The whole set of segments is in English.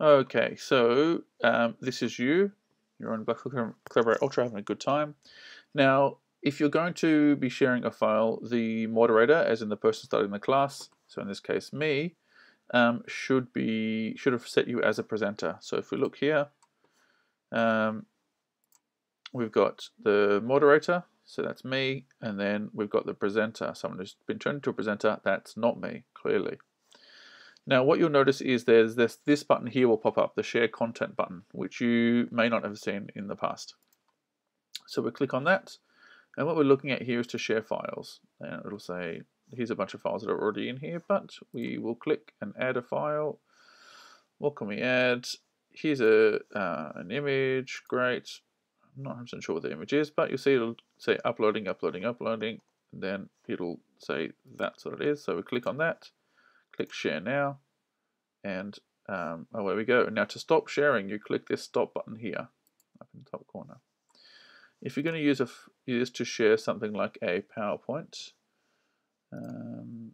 Okay, so um, this is you. You're on Blackboard Collaborate Ultra having a good time. Now, if you're going to be sharing a file, the moderator, as in the person starting the class, so in this case me, um, should be should have set you as a presenter. So if we look here, um, we've got the moderator, so that's me, and then we've got the presenter, someone who's been turned into a presenter, that's not me, clearly. Now what you'll notice is there's this, this button here will pop up, the share content button, which you may not have seen in the past. So we click on that, and what we're looking at here is to share files. And it'll say, here's a bunch of files that are already in here, but we will click and add a file. What can we add? Here's a uh, an image, great. I'm not 100% sure what the image is, but you'll see it'll say uploading, uploading, uploading, and then it'll say that's what it is. So we click on that, click share now, and um, oh, there we go. Now to stop sharing, you click this stop button here, up in the top corner. If you're going to use, a, use to share something like a PowerPoint, um,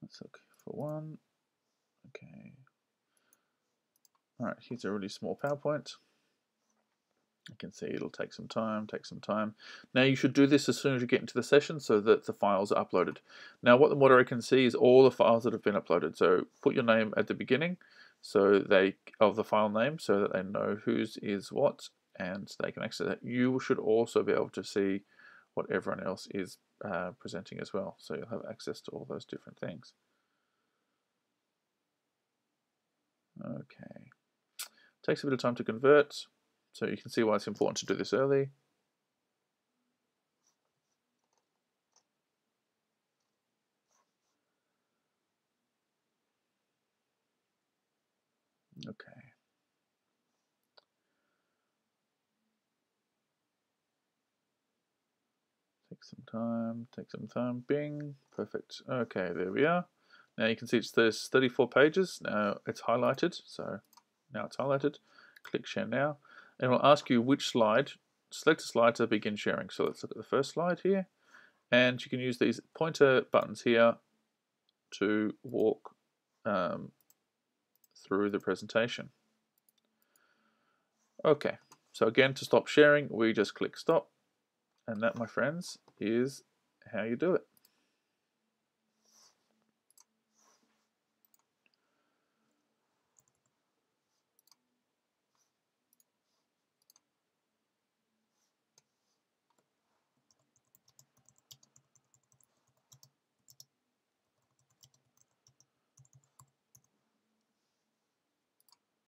let's look for one. Okay. All right, here's a really small PowerPoint. You can see it'll take some time, take some time. Now you should do this as soon as you get into the session so that the files are uploaded. Now what the moderator can see is all the files that have been uploaded. So put your name at the beginning so they of the file name so that they know whose is what and they can access it. You should also be able to see what everyone else is uh, presenting as well. So you'll have access to all those different things. Okay. Takes a bit of time to convert. So you can see why it's important to do this early. Okay. Take some time, take some time, bing, perfect. Okay, there we are. Now you can see it's there's 34 pages, now it's highlighted, so now it's highlighted. Click share now and it'll ask you which slide, select a slide to begin sharing. So let's look at the first slide here. And you can use these pointer buttons here to walk um, through the presentation. Okay, so again, to stop sharing, we just click stop. And that, my friends, is how you do it.